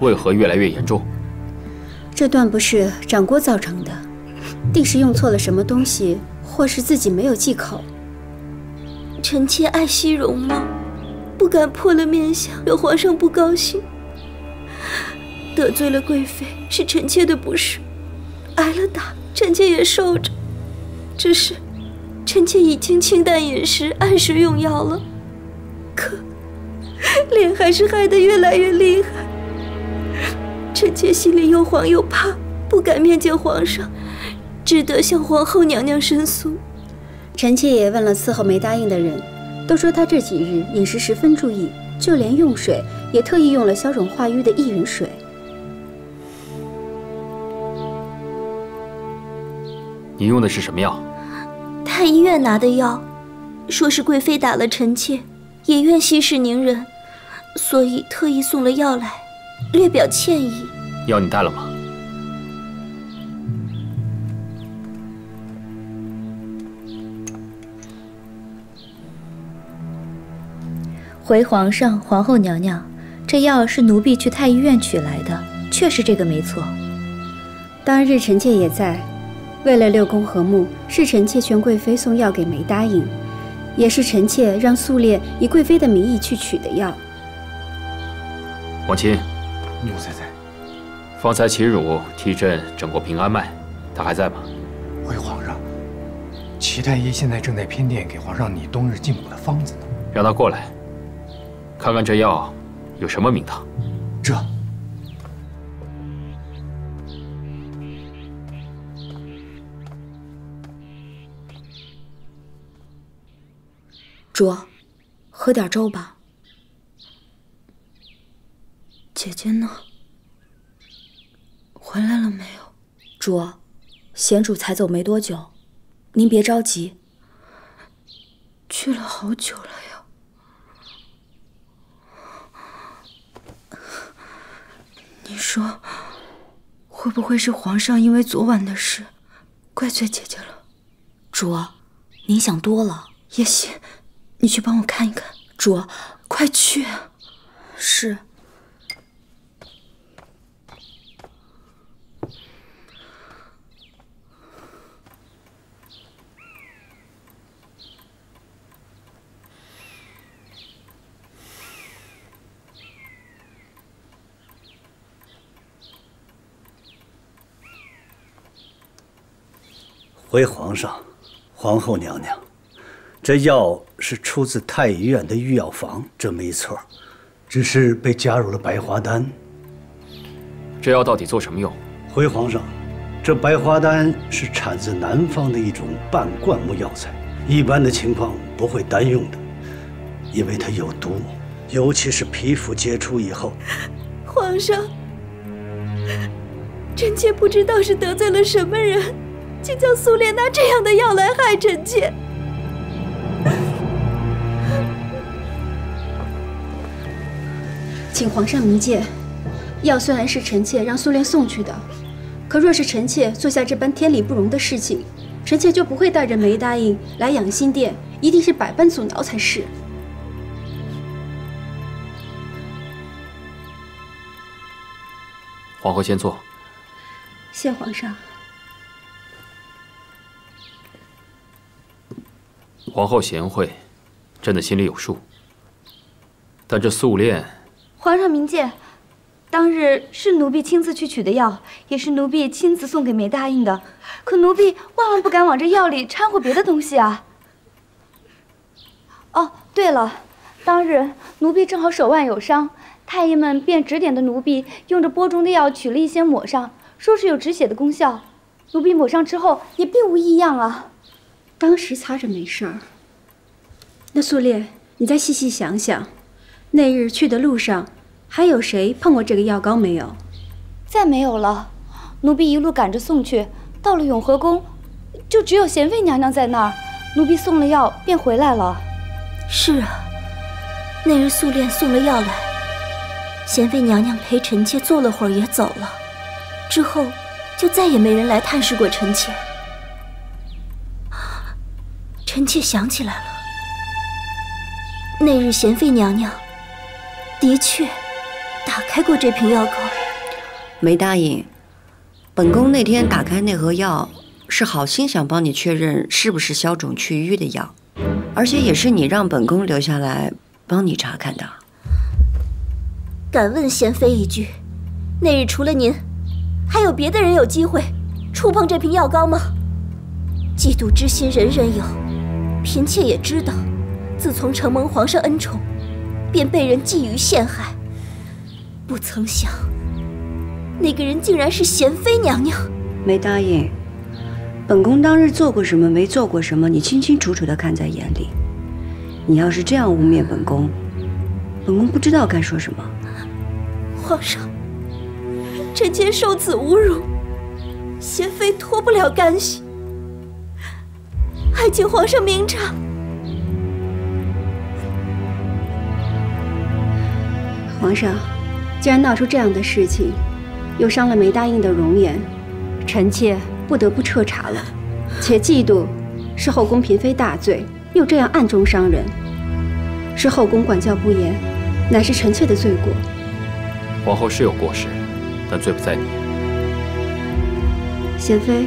为何越来越严重？这断不是长郭造成的，定是用错了什么东西，或是自己没有忌口。臣妾爱惜容貌，不敢破了面相，惹皇上不高兴。得罪了贵妃是臣妾的不是，挨了打，臣妾也受着。只是，臣妾已经清淡饮食，按时用药了，可脸还是害得越来越厉害。臣妾心里又慌又怕，不敢面见皇上，只得向皇后娘娘申诉。臣妾也问了伺候没答应的人，都说他这几日饮食十分注意，就连用水也特意用了消肿化瘀的薏仁水。你用的是什么药？太医院拿的药，说是贵妃打了臣妾，也愿息事宁人，所以特意送了药来，略表歉意。药你带了吗？回皇上、皇后娘娘，这药是奴婢去太医院取来的，确实这个没错。当日臣妾也在。为了六宫和睦，是臣妾劝贵妃送药给梅答应，也是臣妾让素烈以贵妃的名义去取的药。王亲，奴才在。方才齐汝替朕诊过平安脉，他还在吗？回皇上，齐太医现在正在偏殿给皇上拟冬日进补的方子呢。让他过来，看看这药有什么名堂。这。主，喝点粥吧。姐姐呢？回来了没有？主，贤主才走没多久，您别着急。去了好久了呀。你说，会不会是皇上因为昨晚的事，怪罪姐姐了？主，您想多了。也行。你去帮我看一看，主，快去！是。回皇上，皇后娘娘。这药是出自太医院的御药房，这没错，只是被加入了白花丹。这药到底做什么用？回皇上，这白花丹是产自南方的一种半灌木药材，一般的情况不会单用的，因为它有毒，尤其是皮肤接触以后。皇上，臣妾不知道是得罪了什么人，竟叫苏莲拿这样的药来害臣妾。请皇上明鉴，药虽然是臣妾让苏莲送去的，可若是臣妾做下这般天理不容的事情，臣妾就不会带着梅答应来养心殿，一定是百般阻挠才是。皇后先坐。谢皇上。皇后贤惠，朕的心里有数。但这素练……皇上明鉴，当日是奴婢亲自去取的药，也是奴婢亲自送给梅答应的。可奴婢万万不敢往这药里掺和别的东西啊！哦，对了，当日奴婢正好手腕有伤，太医们便指点的奴婢用着钵中的药取了一些抹上，说是有止血的功效。奴婢抹上之后也并无异样啊。当时擦着没事儿。那素烈，你再细细想想。那日去的路上，还有谁碰过这个药膏没有？再没有了。奴婢一路赶着送去，到了永和宫，就只有贤妃娘娘在那儿。奴婢送了药便回来了。是啊，那日素练送了药来，贤妃娘娘陪臣妾坐了会儿也走了，之后就再也没人来探视过臣妾。臣妾想起来了，那日贤妃娘娘。的确，打开过这瓶药膏？没答应。本宫那天打开那盒药，是好心想帮你确认是不是消肿去瘀的药，而且也是你让本宫留下来帮你查看的。敢问贤妃一句，那日除了您，还有别的人有机会触碰这瓶药膏吗？嫉妒之心人人有，嫔妾也知道。自从承蒙皇上恩宠，便被人觊觎陷害，不曾想。那个人竟然是贤妃娘娘，没答应。本宫当日做过什么，没做过什么，你清清楚楚的看在眼里。你要是这样污蔑本宫，本宫不知道该说什么。皇上，臣妾受此侮辱，贤妃脱不了干系，还请皇上明察。皇上，既然闹出这样的事情。又伤了梅答应的容颜，臣妾不得不彻查了。且嫉妒是后宫嫔妃大罪，又这样暗中伤人，是后宫管教不严，乃是臣妾的罪过。皇后是有过失，但罪不在你。贤妃，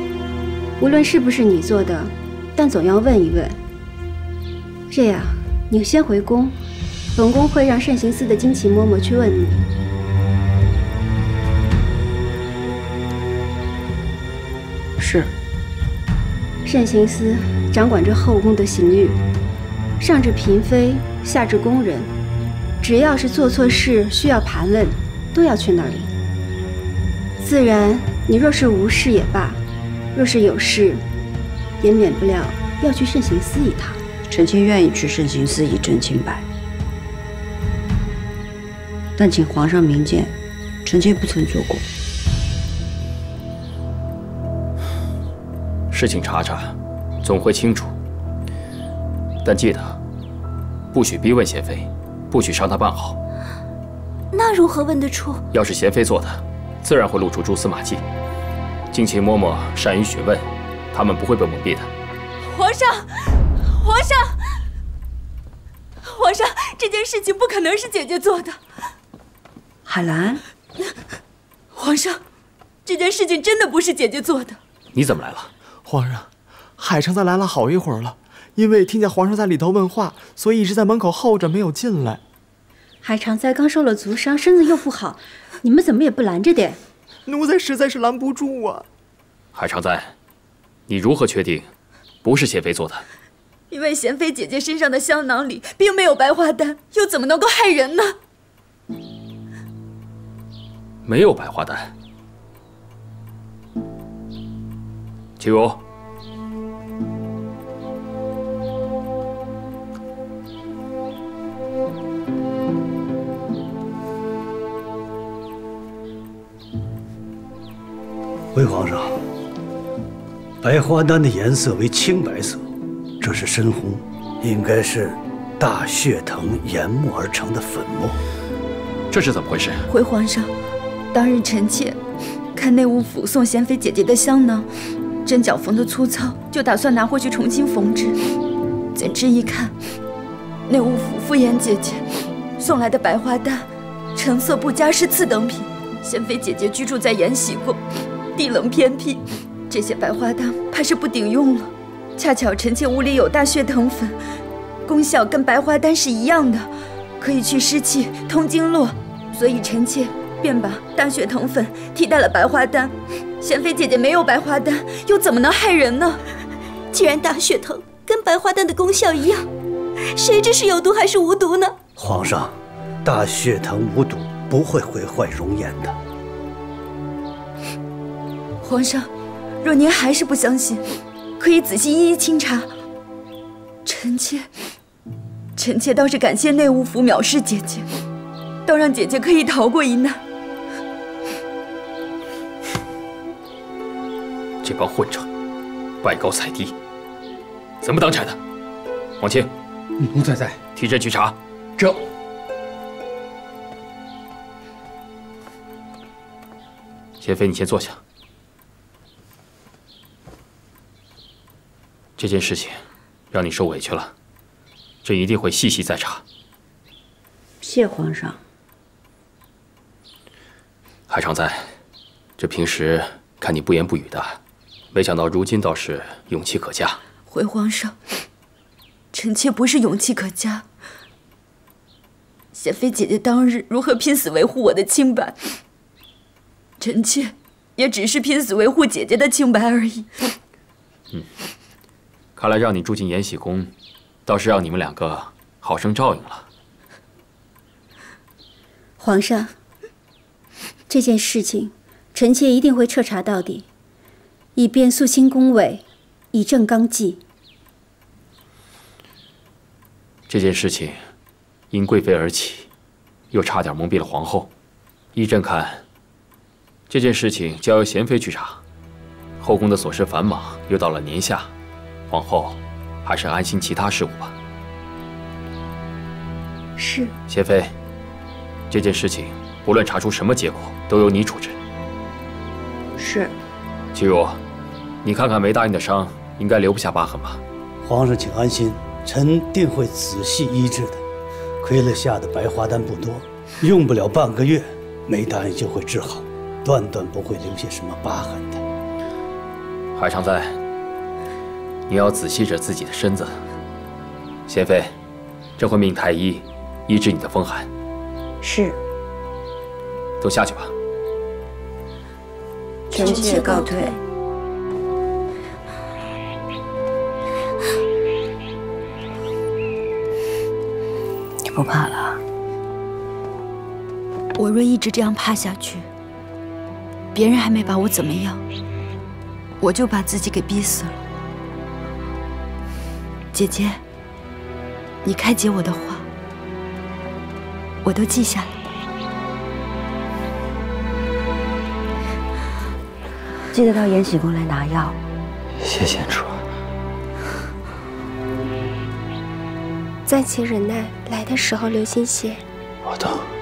无论是不是你做的，但总要问一问。这样，你先回宫，本宫会让慎刑司的金奇嬷嬷去问你。是，慎刑司掌管着后宫的刑狱，上至嫔妃，下至宫人，只要是做错事需要盘问，都要去那里。自然，你若是无事也罢，若是有事，也免不了要去慎刑司一趟。臣妾愿意去慎刑司以证清白，但请皇上明鉴，臣妾不曾做过。事情查查，总会清楚。但记得，不许逼问贤妃，不许伤她半毫。那如何问得出？要是贤妃做的，自然会露出蛛丝马迹。敬请嬷嬷善于询问，他们不会被蒙蔽的。皇上，皇上，皇上，这件事情不可能是姐姐做的。海兰，皇上，这件事情真的不是姐姐做的。你怎么来了？皇上，海常在来了好一会儿了，因为听见皇上在里头问话，所以一直在门口候着，没有进来。海常在刚受了足伤，身子又不好，你们怎么也不拦着点？奴才实在是拦不住啊。海常在，你如何确定不是贤妃做的？因为贤妃姐姐身上的香囊里并没有白花丹，又怎么能够害人呢？没有白花丹。齐如，回皇上，白花丹的颜色为青白色，这是深红，应该是大血藤研磨而成的粉末。这是怎么回事？回皇上，当日臣妾看内务府送贤妃姐姐的香囊。针脚缝的粗糙，就打算拿回去重新缝制。怎知一看，内务府敷衍姐姐送来的白花丹，成色不佳，是次等品。贤妃姐姐居住在延禧宫，地冷偏僻，这些白花丹怕是不顶用了。恰巧臣妾屋里有大血藤粉，功效跟白花丹是一样的，可以去湿气、通经络，所以臣妾便把大血藤粉替代了白花丹。贤妃姐姐没有白花丹，又怎么能害人呢？既然大血藤跟白花丹的功效一样，谁知是有毒还是无毒呢？皇上，大血藤无毒，不会毁坏容颜的。皇上，若您还是不相信，可以仔细一一清查。臣妾，臣妾倒是感谢内务府藐视姐姐，倒让姐姐可以逃过一难。这帮混账，拜高踩低，怎么当差的？王清，奴才在，替朕去查。这，贤妃，你先坐下。这件事情让你受委屈了，朕一定会细细再查。谢皇上。海常在，这平时看你不言不语的，没想到如今倒是勇气可嘉。回皇上，臣妾不是勇气可嘉。贤妃姐姐当日如何拼死维护我的清白，臣妾也只是拼死维护姐姐的清白而已。嗯，看来让你住进延禧宫，倒是让你们两个好生照应了。皇上，这件事情，臣妾一定会彻查到底，以便肃清宫闱，以正纲纪。这件事情。因贵妃而起，又差点蒙蔽了皇后。依朕看，这件事情交由贤妃去查。后宫的琐事繁忙，又到了年下，皇后还是安心其他事务吧。是。贤妃，这件事情不论查出什么结果，都由你处置。是。齐如，你看看梅大印的伤，应该留不下疤痕吧？皇上，请安心，臣定会仔细医治的。亏了下的白花丹不多，用不了半个月，梅大印就会治好，断断不会留下什么疤痕的。海常在，你要仔细着自己的身子。贤妃，朕会命太医医治你的风寒。是。都下去吧。臣妾告退。不怕了。我若一直这样怕下去，别人还没把我怎么样，我就把自己给逼死了。姐姐，你开解我的话，我都记下了。记得到延禧宫来拿药。谢谢主。暂且忍耐，来的时候留心些。我懂。